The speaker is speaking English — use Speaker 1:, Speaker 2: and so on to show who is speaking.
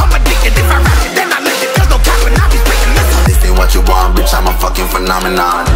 Speaker 1: I'm addicted. If I rap it, then I it. There's no I be.
Speaker 2: This ain't what you want, bitch, I'm a fucking phenomenon.